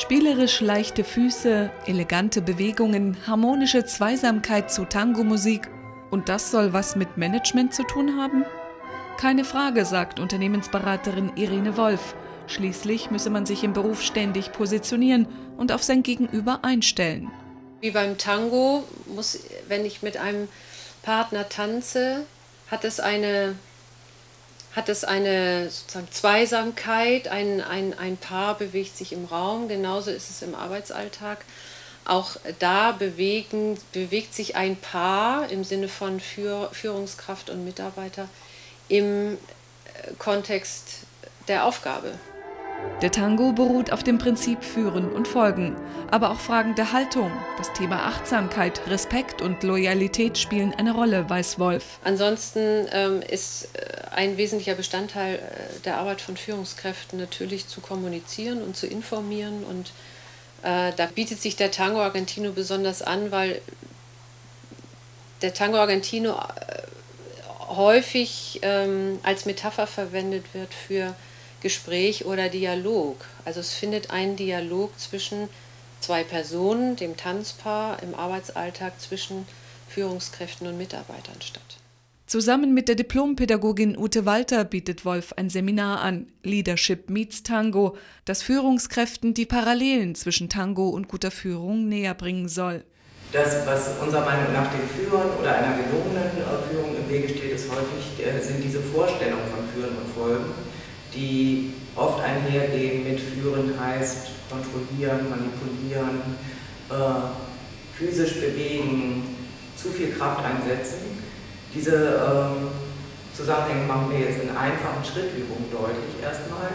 Spielerisch leichte Füße, elegante Bewegungen, harmonische Zweisamkeit zu Tango-Musik und das soll was mit Management zu tun haben? Keine Frage, sagt Unternehmensberaterin Irene Wolf. Schließlich müsse man sich im Beruf ständig positionieren und auf sein Gegenüber einstellen. Wie beim Tango muss, wenn ich mit einem Partner tanze, hat es eine, hat es eine sozusagen Zweisamkeit, ein, ein, ein Paar bewegt sich im Raum, genauso ist es im Arbeitsalltag. Auch da bewegen, bewegt sich ein Paar im Sinne von Führ, Führungskraft und Mitarbeiter im äh, Kontext der Aufgabe. Der Tango beruht auf dem Prinzip Führen und Folgen, aber auch Fragen der Haltung, das Thema Achtsamkeit, Respekt und Loyalität spielen eine Rolle, weiß Wolf. Ansonsten ähm, ist äh, ein wesentlicher Bestandteil äh, der Arbeit von Führungskräften natürlich zu kommunizieren und zu informieren und äh, da bietet sich der Tango Argentino besonders an, weil der Tango Argentino äh, häufig ähm, als Metapher verwendet wird für Gespräch oder Dialog. Also es findet ein Dialog zwischen zwei Personen, dem Tanzpaar im Arbeitsalltag zwischen Führungskräften und Mitarbeitern statt. Zusammen mit der Diplompädagogin Ute Walter bietet Wolf ein Seminar an, Leadership meets Tango, das Führungskräften die Parallelen zwischen Tango und guter Führung näher bringen soll. Das, was unserer Meinung nach dem Führen oder einer gelungenen Führung im Wege steht, ist häufig, äh, sind diese Vorstellungen von Führen und Folgen die oft einhergehen mit Führen heißt kontrollieren, manipulieren, äh, physisch bewegen, zu viel Kraft einsetzen. Diese ähm, Zusammenhänge machen wir jetzt in einfachen Schrittübungen deutlich erstmal.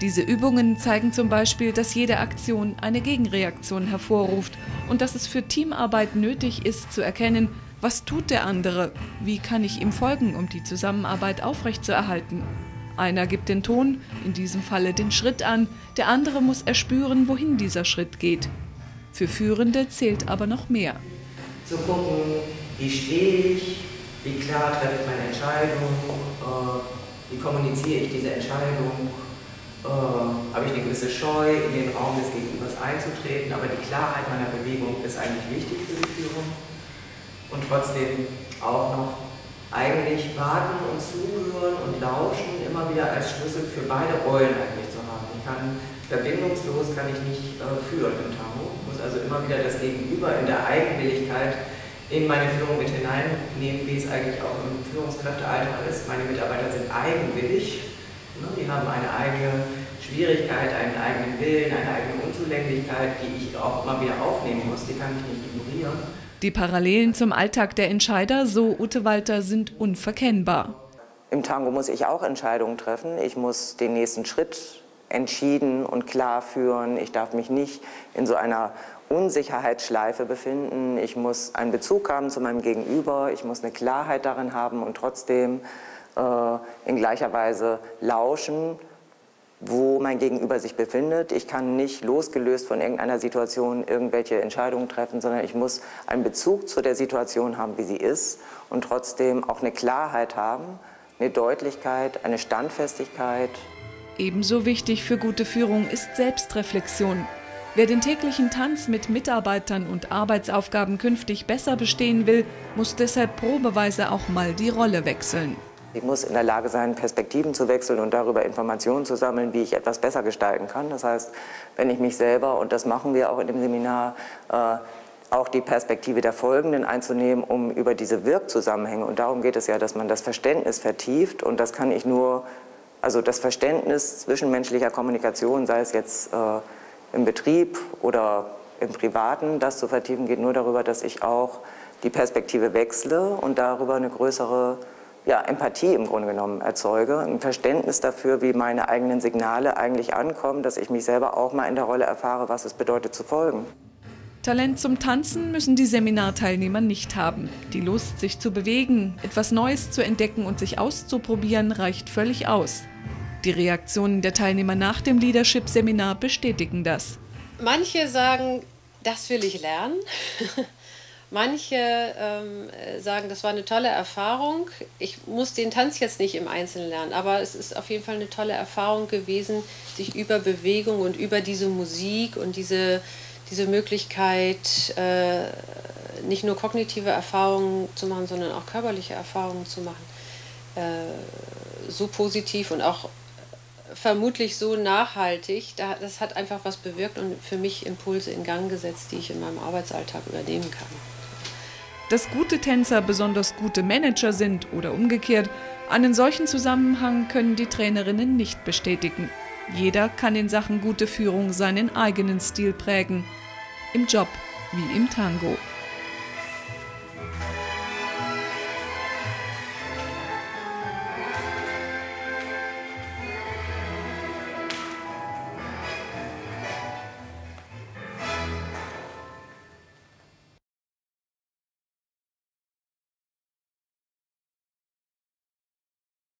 Diese Übungen zeigen zum Beispiel, dass jede Aktion eine Gegenreaktion hervorruft und dass es für Teamarbeit nötig ist zu erkennen, was tut der andere? Wie kann ich ihm folgen, um die Zusammenarbeit aufrechtzuerhalten? Einer gibt den Ton, in diesem Falle den Schritt an, der andere muss erspüren, wohin dieser Schritt geht. Für Führende zählt aber noch mehr. Zu gucken, wie stehe ich, wie klar treffe ich meine Entscheidung, äh, wie kommuniziere ich diese Entscheidung, äh, habe ich eine gewisse Scheu, in den Raum des Gegenübers einzutreten, aber die Klarheit meiner Bewegung ist eigentlich wichtig für die Führung und trotzdem auch noch eigentlich warten und zuhören und lauschen immer wieder als Schlüssel für beide Rollen eigentlich zu haben. Ich kann verbindungslos kann ich nicht äh, führen im Tango. Ich muss also immer wieder das Gegenüber in der Eigenwilligkeit in meine Führung mit hineinnehmen, wie es eigentlich auch im Führungskräftealter ist. Meine Mitarbeiter sind eigenwillig. Ne? Die haben eine eigene Schwierigkeit, einen eigenen Willen, eine eigene Unzulänglichkeit, die ich auch immer wieder aufnehmen muss. Die kann ich nicht ignorieren. Die Parallelen zum Alltag der Entscheider, so Ute Walter, sind unverkennbar. Im Tango muss ich auch Entscheidungen treffen. Ich muss den nächsten Schritt entschieden und klar führen. Ich darf mich nicht in so einer Unsicherheitsschleife befinden. Ich muss einen Bezug haben zu meinem Gegenüber. Ich muss eine Klarheit darin haben und trotzdem äh, in gleicher Weise lauschen wo mein Gegenüber sich befindet. Ich kann nicht losgelöst von irgendeiner Situation irgendwelche Entscheidungen treffen, sondern ich muss einen Bezug zu der Situation haben, wie sie ist und trotzdem auch eine Klarheit haben, eine Deutlichkeit, eine Standfestigkeit. Ebenso wichtig für gute Führung ist Selbstreflexion. Wer den täglichen Tanz mit Mitarbeitern und Arbeitsaufgaben künftig besser bestehen will, muss deshalb probeweise auch mal die Rolle wechseln. Ich muss in der Lage sein, Perspektiven zu wechseln und darüber Informationen zu sammeln, wie ich etwas besser gestalten kann. Das heißt, wenn ich mich selber, und das machen wir auch in dem Seminar, äh, auch die Perspektive der Folgenden einzunehmen, um über diese Wirkzusammenhänge, und darum geht es ja, dass man das Verständnis vertieft, und das kann ich nur, also das Verständnis zwischenmenschlicher Kommunikation, sei es jetzt äh, im Betrieb oder im Privaten, das zu vertiefen, geht nur darüber, dass ich auch die Perspektive wechsle und darüber eine größere ja, Empathie im Grunde genommen erzeuge, ein Verständnis dafür, wie meine eigenen Signale eigentlich ankommen, dass ich mich selber auch mal in der Rolle erfahre, was es bedeutet zu folgen. Talent zum Tanzen müssen die Seminarteilnehmer nicht haben. Die Lust, sich zu bewegen, etwas Neues zu entdecken und sich auszuprobieren, reicht völlig aus. Die Reaktionen der Teilnehmer nach dem Leadership-Seminar bestätigen das. Manche sagen, das will ich lernen. Manche ähm, sagen, das war eine tolle Erfahrung. Ich muss den Tanz jetzt nicht im Einzelnen lernen, aber es ist auf jeden Fall eine tolle Erfahrung gewesen, sich über Bewegung und über diese Musik und diese, diese Möglichkeit, äh, nicht nur kognitive Erfahrungen zu machen, sondern auch körperliche Erfahrungen zu machen, äh, so positiv und auch vermutlich so nachhaltig. Das hat einfach was bewirkt und für mich Impulse in Gang gesetzt, die ich in meinem Arbeitsalltag übernehmen kann. Dass gute Tänzer besonders gute Manager sind oder umgekehrt, einen solchen Zusammenhang können die Trainerinnen nicht bestätigen. Jeder kann in Sachen gute Führung seinen eigenen Stil prägen. Im Job wie im Tango.